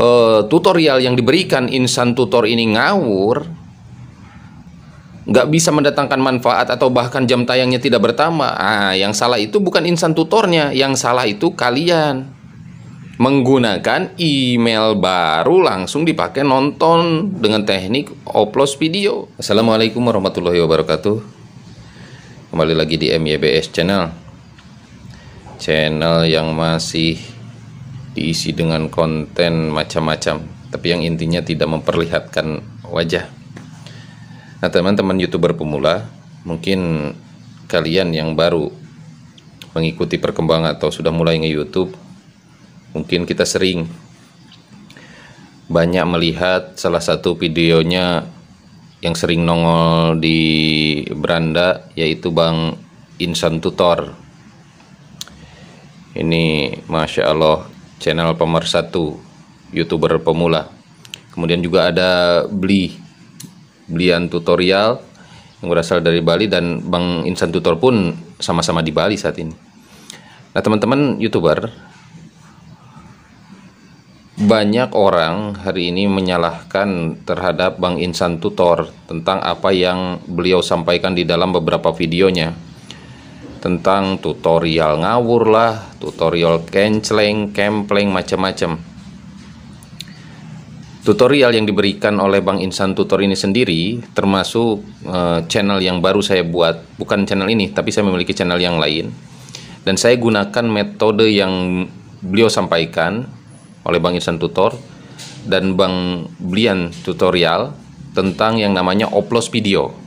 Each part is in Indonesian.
uh, tutorial yang diberikan insan tutor ini ngawur, nggak bisa mendatangkan manfaat atau bahkan jam tayangnya tidak bertambah. Ah, yang salah itu bukan insan tutornya, yang salah itu kalian menggunakan email baru langsung dipakai nonton dengan teknik upload video. Assalamualaikum warahmatullahi wabarakatuh. Kembali lagi di MYBS channel. Channel yang masih diisi dengan konten macam-macam, tapi yang intinya tidak memperlihatkan wajah. Nah, teman-teman YouTuber pemula, mungkin kalian yang baru mengikuti perkembangan atau sudah mulai nge-YouTube mungkin kita sering banyak melihat salah satu videonya yang sering nongol di beranda yaitu Bang Insan Tutor ini Masya Allah channel pemersatu youtuber pemula. Kemudian juga ada Beli Belian tutorial yang berasal dari Bali dan Bang Insan Tutor pun sama-sama di Bali saat ini. Nah teman-teman youtuber banyak orang hari ini menyalahkan terhadap Bang Insan Tutor tentang apa yang beliau sampaikan di dalam beberapa videonya tentang tutorial ngawur lah, tutorial kenceleng, kempleng, macam-macam. Tutorial yang diberikan oleh Bang Insan Tutor ini sendiri termasuk uh, channel yang baru saya buat, bukan channel ini, tapi saya memiliki channel yang lain. Dan saya gunakan metode yang beliau sampaikan oleh Bang Insan Tutor dan Bang Blian Tutorial tentang yang namanya oplos video.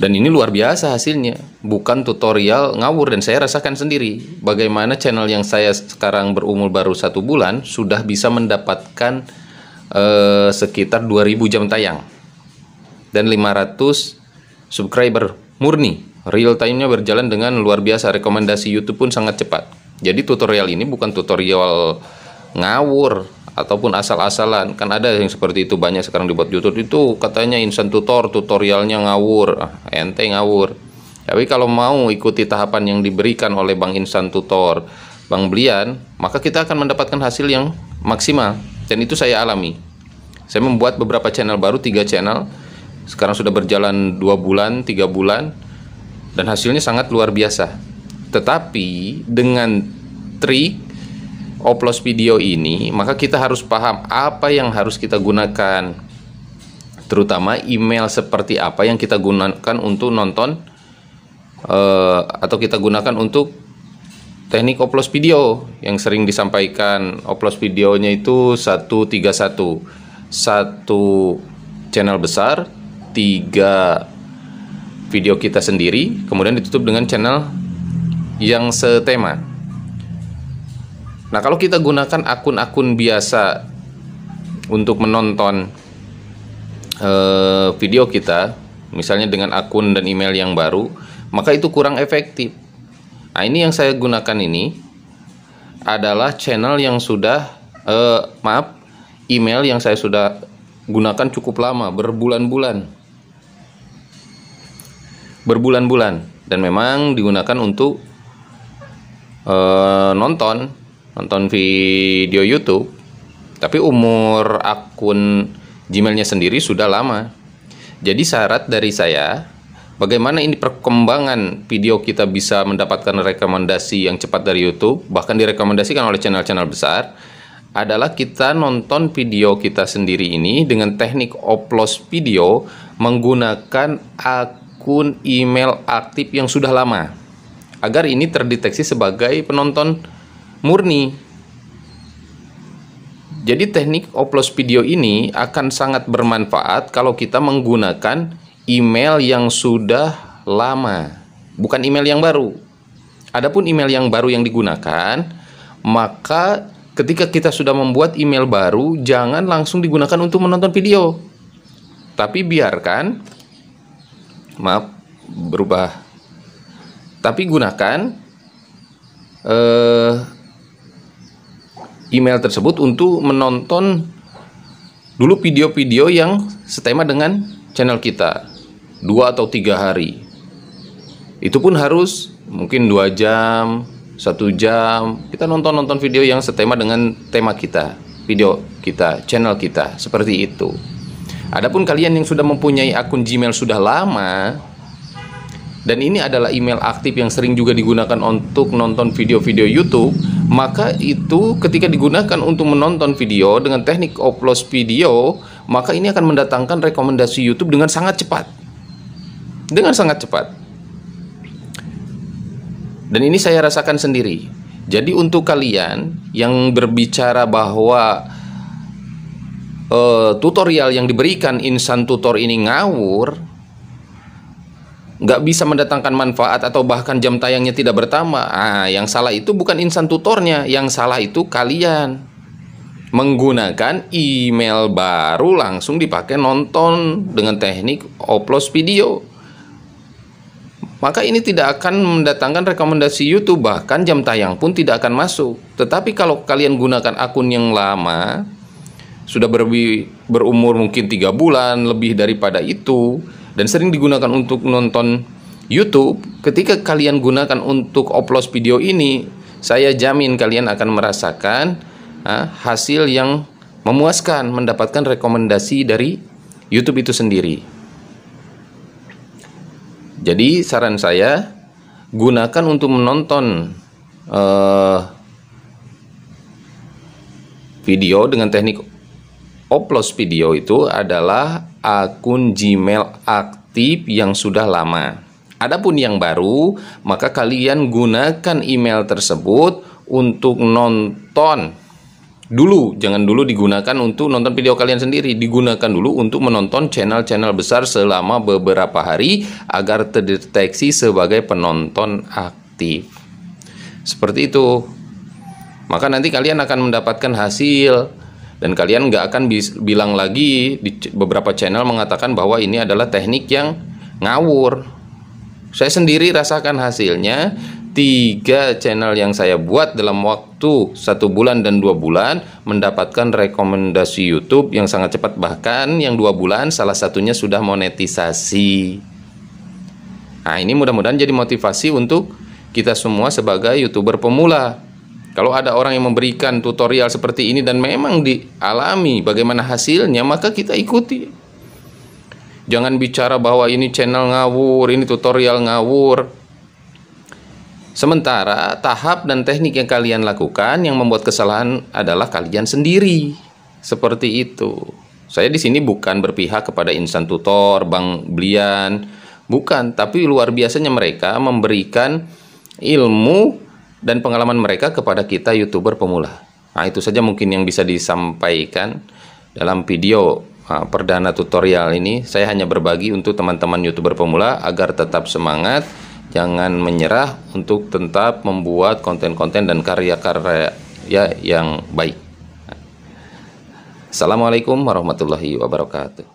Dan ini luar biasa hasilnya, bukan tutorial ngawur dan saya rasakan sendiri bagaimana channel yang saya sekarang berumur baru satu bulan sudah bisa mendapatkan eh, sekitar 2000 jam tayang dan 500 subscriber murni. Real time-nya berjalan dengan luar biasa, rekomendasi YouTube pun sangat cepat. Jadi tutorial ini bukan tutorial ngawur ataupun asal-asalan. Kan ada yang seperti itu banyak sekarang dibuat YouTube itu katanya insan tutor, tutorialnya ngawur. Ah, ente ngawur. Tapi kalau mau ikuti tahapan yang diberikan oleh Bang Insan Tutor, Bang Blian, maka kita akan mendapatkan hasil yang maksimal. Dan itu saya alami. Saya membuat beberapa channel baru, tiga channel. Sekarang sudah berjalan dua bulan, tiga bulan, dan hasilnya sangat luar biasa tetapi dengan trik oplos video ini, maka kita harus paham apa yang harus kita gunakan. Terutama email seperti apa yang kita gunakan untuk nonton uh, atau kita gunakan untuk teknik oplos video yang sering disampaikan. Oplos videonya itu 131. Satu channel besar, tiga video kita sendiri, kemudian ditutup dengan channel yang setema. Nah, kalau kita gunakan akun-akun biasa untuk menonton uh, video kita, misalnya dengan akun dan email yang baru, maka itu kurang efektif. Nah, ini yang saya gunakan ini adalah channel yang sudah uh, maaf, email yang saya sudah gunakan cukup lama, berbulan-bulan. Berbulan-bulan dan memang digunakan untuk uh, nonton nonton video YouTube tapi umur akun Gmailnya sendiri sudah lama. Jadi syarat dari saya bagaimana ini perkembangan video kita bisa mendapatkan rekomendasi yang cepat dari YouTube bahkan direkomendasikan oleh channel-channel besar adalah kita nonton video kita sendiri ini dengan teknik upload video menggunakan akun email aktif yang sudah lama agar ini terdeteksi sebagai penonton murni. Jadi teknik upload video ini akan sangat bermanfaat kalau kita menggunakan email yang sudah lama, bukan email yang baru. Adapun email yang baru yang digunakan, maka ketika kita sudah membuat email baru, jangan langsung digunakan untuk menonton video. Tapi biarkan maaf berubah tapi gunakan uh, email tersebut untuk menonton dulu video-video yang setema dengan channel kita dua atau tiga hari. Itu pun harus mungkin dua jam satu jam. Kita nonton nonton video yang setema dengan tema kita video kita channel kita seperti itu. Adapun kalian yang sudah mempunyai akun Gmail sudah lama dan ini adalah email aktif yang sering juga digunakan untuk nonton video-video YouTube. Maka itu ketika digunakan untuk menonton video dengan teknik upload video maka ini akan mendatangkan rekomendasi YouTube dengan sangat cepat. Dengan sangat cepat. Dan ini saya rasakan sendiri. Jadi untuk kalian yang berbicara bahwa uh, tutorial yang diberikan insan tutor ini ngawur, nggak bisa mendatangkan manfaat atau bahkan jam tayangnya tidak bertambah. Ah, yang salah itu bukan insan tutornya, yang salah itu kalian menggunakan email baru langsung dipakai nonton dengan teknik upload video maka ini tidak akan mendatangkan rekomendasi YouTube bahkan jam tayang pun tidak akan masuk. Tetapi kalau kalian gunakan akun yang lama sudah berumur mungkin tiga bulan lebih daripada itu dan sering digunakan untuk nonton YouTube, ketika kalian gunakan untuk upload video ini, saya jamin kalian akan merasakan ah, hasil yang memuaskan, mendapatkan rekomendasi dari YouTube itu sendiri. Jadi saran saya gunakan untuk menonton uh, video dengan teknik upload video itu adalah akun Gmail aktif yang sudah lama. Adapun yang baru, maka kalian gunakan email tersebut untuk nonton dulu. Jangan dulu digunakan untuk nonton video kalian sendiri. Digunakan dulu untuk menonton channel-channel besar selama beberapa hari agar terdeteksi sebagai penonton aktif. Seperti itu. Maka nanti kalian akan mendapatkan hasil dan kalian nggak akan bilang lagi di beberapa channel mengatakan bahwa ini adalah teknik yang ngawur. Saya sendiri rasakan hasilnya. Tiga channel yang saya buat dalam waktu satu bulan dan dua bulan mendapatkan rekomendasi YouTube yang sangat cepat. Bahkan yang dua bulan salah satunya sudah monetisasi. Nah ini mudah-mudahan jadi motivasi untuk kita semua sebagai youtuber pemula kalau ada orang yang memberikan tutorial seperti ini dan memang dialami bagaimana hasilnya maka kita ikuti jangan bicara bahwa ini channel ngawur ini tutorial ngawur Sementara tahap dan teknik yang kalian lakukan yang membuat kesalahan adalah kalian sendiri. Seperti itu. Saya di sini bukan berpihak kepada insan tutor, Bang Blian, bukan, tapi luar biasanya mereka memberikan ilmu dan pengalaman mereka kepada kita YouTuber pemula. Nah, itu saja mungkin yang bisa disampaikan dalam video uh, perdana tutorial ini. Saya hanya berbagi untuk teman-teman YouTuber pemula agar tetap semangat jangan menyerah untuk tetap membuat konten-konten dan karya-karya yang baik. Assalamualaikum warahmatullahi wabarakatuh.